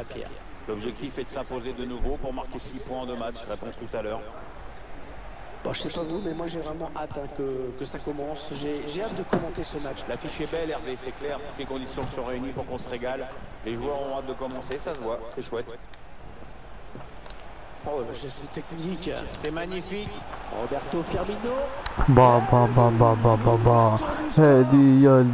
Pierre. L'objectif est de s'imposer de nouveau pour marquer 6 points en deux matchs. Réponse tout à l'heure. Bon, je sais pas vous, mais moi j'ai vraiment hâte hein, que, que ça commence. J'ai hâte de commenter ce match. L'affiche est belle, Hervé, c'est clair. Toutes les conditions sont réunies pour qu'on se régale. Les joueurs ont hâte de commencer, ça se voit. C'est chouette. Ah oh, le bah, geste technique. C'est magnifique. Roberto Firmino. Bah bah bah bah bah bah bah. Hadi ya